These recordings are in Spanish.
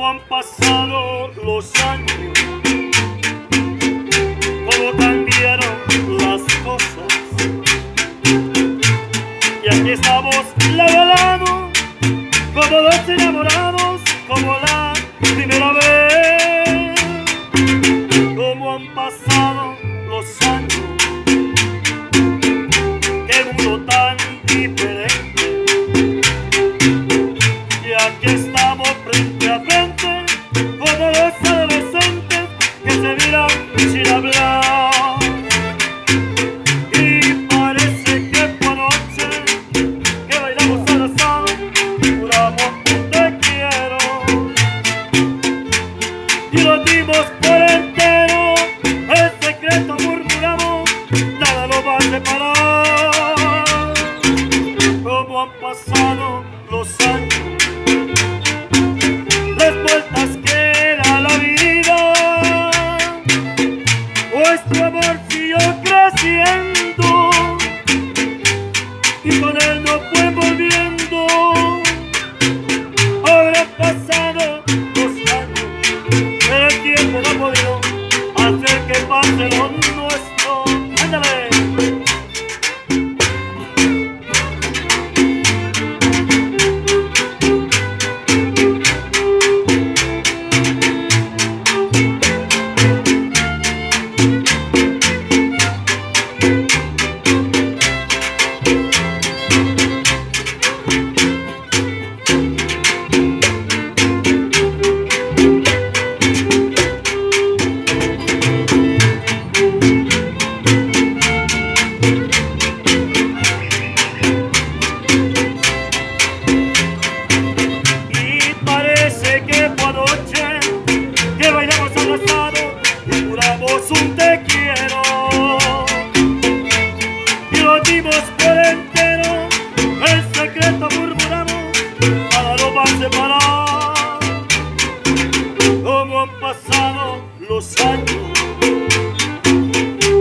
cómo han pasado los años, cómo cambiaron las cosas. Y aquí estamos labalados, como los enamorados, como la primera vez. Cómo han pasado los años. va a separar. Como han pasado los años, las vueltas que da la vida. Vuestro amor siguió creciendo y con él no fue volviendo. Ahora han pasado los años, pero el tiempo no ha podido hacer que pase separar. Como han pasado los años,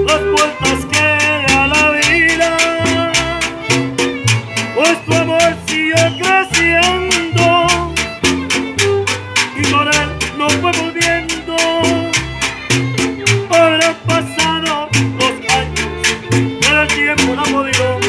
las puertas que a la vida, pues tu amor siguió creciendo y con él no fue volviendo. Ahora han pasado los años, pero el tiempo no ha.